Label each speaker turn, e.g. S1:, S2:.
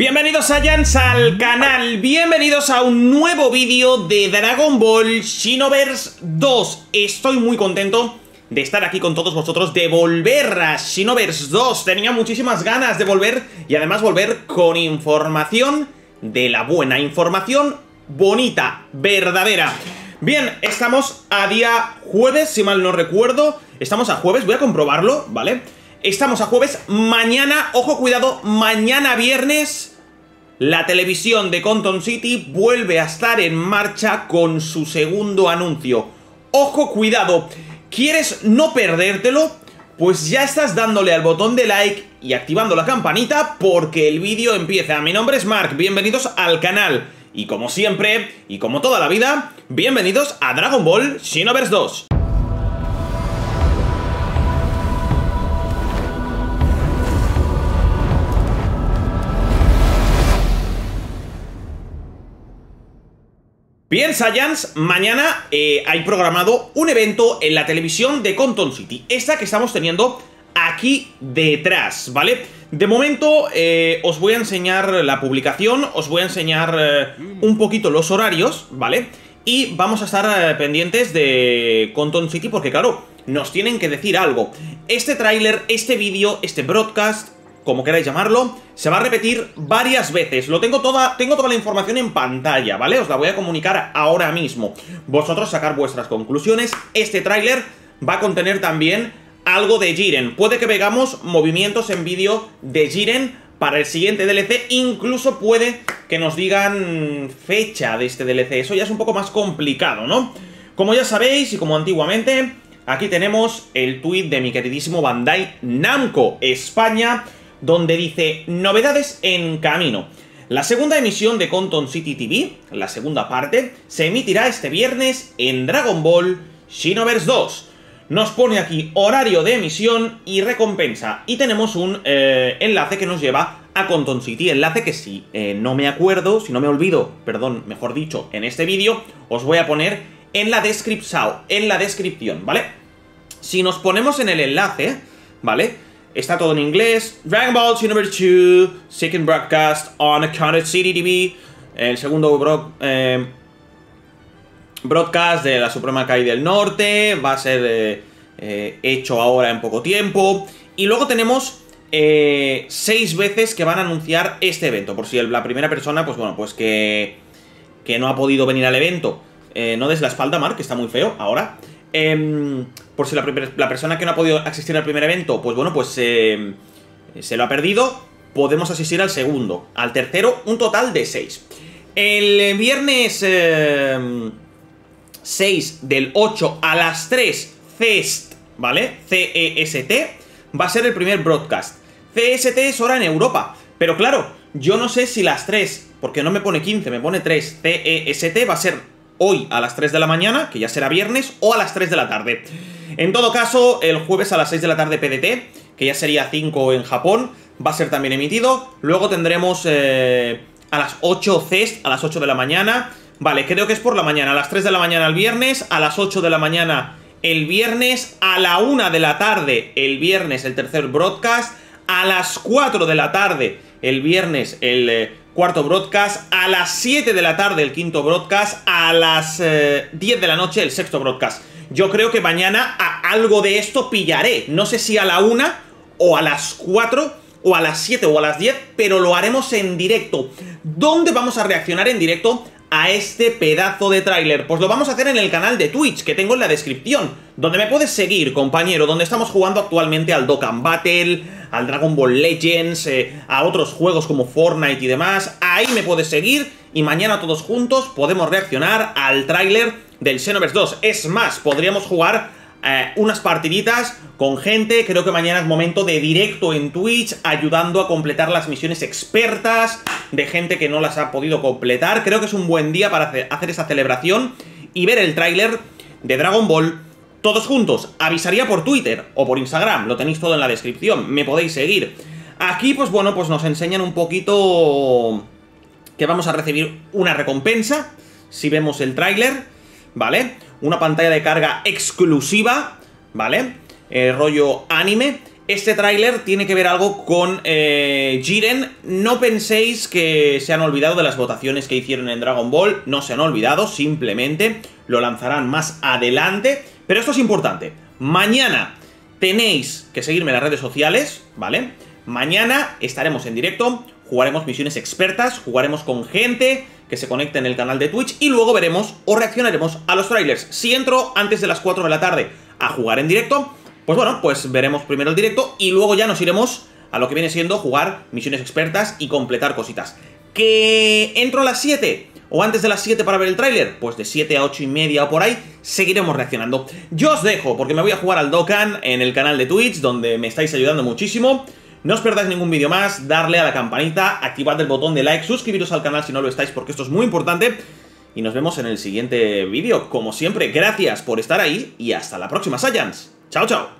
S1: Bienvenidos Saiyans al canal, bienvenidos a un nuevo vídeo de Dragon Ball Xenoverse 2 Estoy muy contento de estar aquí con todos vosotros, de volver a Xenoverse 2 Tenía muchísimas ganas de volver y además volver con información de la buena, información bonita, verdadera. Bien, estamos a día jueves, si mal no recuerdo. Estamos a jueves, voy a comprobarlo, ¿vale? Estamos a jueves, mañana, ojo cuidado, mañana viernes la televisión de Conton City vuelve a estar en marcha con su segundo anuncio. Ojo, cuidado, ¿quieres no perdértelo? Pues ya estás dándole al botón de like y activando la campanita porque el vídeo empieza. Mi nombre es Mark, bienvenidos al canal. Y como siempre, y como toda la vida, bienvenidos a Dragon Ball Xenoverse 2. Bien, Saiyans, mañana eh, hay programado un evento en la televisión de Conton City. Esta que estamos teniendo aquí detrás, ¿vale? De momento eh, os voy a enseñar la publicación, os voy a enseñar eh, un poquito los horarios, ¿vale? Y vamos a estar pendientes de Conton City porque, claro, nos tienen que decir algo. Este tráiler, este vídeo, este broadcast como queráis llamarlo, se va a repetir varias veces. Lo tengo toda, tengo toda la información en pantalla, ¿vale? Os la voy a comunicar ahora mismo. Vosotros sacar vuestras conclusiones. Este tráiler va a contener también algo de Jiren. Puede que veamos movimientos en vídeo de Jiren para el siguiente DLC. Incluso puede que nos digan fecha de este DLC. Eso ya es un poco más complicado, ¿no? Como ya sabéis y como antiguamente, aquí tenemos el tweet de mi queridísimo Bandai Namco España donde dice novedades en camino. La segunda emisión de Conton City TV, la segunda parte, se emitirá este viernes en Dragon Ball Xenoverse 2. Nos pone aquí horario de emisión y recompensa. Y tenemos un eh, enlace que nos lleva a Conton City. Enlace que si eh, no me acuerdo, si no me olvido, perdón, mejor dicho, en este vídeo, os voy a poner en la descripción, en la descripción, ¿vale? Si nos ponemos en el enlace, ¿vale? Está todo en inglés. Dragon Ball Xenoverse 2, second broadcast on Accounted City TV. El segundo eh, broadcast de la Suprema Kai del Norte. Va a ser eh, eh, hecho ahora en poco tiempo. Y luego tenemos seis veces que van a anunciar este evento. Por si la primera persona, pues bueno, pues que, que no ha podido venir al evento. no des la espalda, Mark, que está muy feo ahora. Em, por si la, persona que no ha podido asistir al primer evento, pues bueno, pues eh, se lo ha perdido, podemos asistir al segundo. Al tercero, un total de 6. El viernes 6 em, del 8 a las 3, CEST, ¿vale? C-E-S-T, va a ser el primer broadcast. CST es hora en Europa, pero claro, yo no sé si las 3, porque no me pone 15, me pone 3, CEST va a ser hoy a las 3 de la mañana, que ya será viernes, o a las 3 de la tarde. En todo caso, el jueves a las 6 de la tarde PDT, que ya sería 5 en Japón, va a ser también emitido. Luego tendremos eh, a las 8 CEST, a las 8 de la mañana. Vale, creo que es por la mañana, a las 3 de la mañana el viernes, a las 8 de la mañana el viernes, a la 1 de la tarde el viernes el tercer broadcast, a las 4 de la tarde el viernes el eh, cuarto broadcast, a las 7 de la tarde el quinto broadcast, a las 10 eh, de la noche el sexto broadcast. Yo creo que mañana a algo de esto pillaré, no sé si a la 1 o a las 4 o a las 7 o a las 10, pero lo haremos en directo. ¿Dónde vamos a reaccionar en directo? a este pedazo de tráiler? Pues lo vamos a hacer en el canal de Twitch, que tengo en la descripción, donde me puedes seguir, compañero, donde estamos jugando actualmente al Dokkan Battle, al Dragon Ball Legends, eh, a otros juegos como Fortnite y demás. Ahí me puedes seguir y mañana todos juntos podemos reaccionar al tráiler del Xenoverse 2. Es más, podríamos jugar eh, unas partiditas con gente. Creo que mañana es momento de directo en Twitch, ayudando a completar las misiones expertas de gente que no las ha podido completar. Creo que es un buen día para hacer esa celebración y ver el tráiler de Dragon Ball todos juntos. Avisaría por Twitter o por Instagram, lo tenéis todo en la descripción, me podéis seguir. Aquí, pues bueno, pues nos enseñan un poquito que vamos a recibir una recompensa si vemos el tráiler, ¿vale? Una pantalla de carga exclusiva, ¿vale? Eh, rollo anime. Este tráiler tiene que ver algo con eh, Jiren. No penséis que se han olvidado de las votaciones que hicieron en Dragon Ball. No se han olvidado, simplemente lo lanzarán más adelante. Pero esto es importante. Mañana tenéis que seguirme en las redes sociales, ¿vale? Mañana estaremos en directo, jugaremos misiones expertas, jugaremos con gente que se conecte en el canal de Twitch y luego veremos o reaccionaremos a los trailers. Si entro antes de las 4 de la tarde a jugar en directo, pues bueno, pues veremos primero el directo y luego ya nos iremos a lo que viene siendo jugar misiones expertas y completar cositas. ¿Que entro a las 7? ¿O antes de las 7 para ver el tráiler? Pues de 7 a 8 y media o por ahí seguiremos reaccionando. Yo os dejo, porque me voy a jugar al Dokkan en el canal de Twitch, donde me estáis ayudando muchísimo. No os perdáis ningún vídeo más, darle a la campanita, activad el botón de like, suscribiros al canal si no lo estáis, porque esto es muy importante. Y nos vemos en el siguiente vídeo. Como siempre, gracias por estar ahí y hasta la próxima, Saiyans. Chao, chao.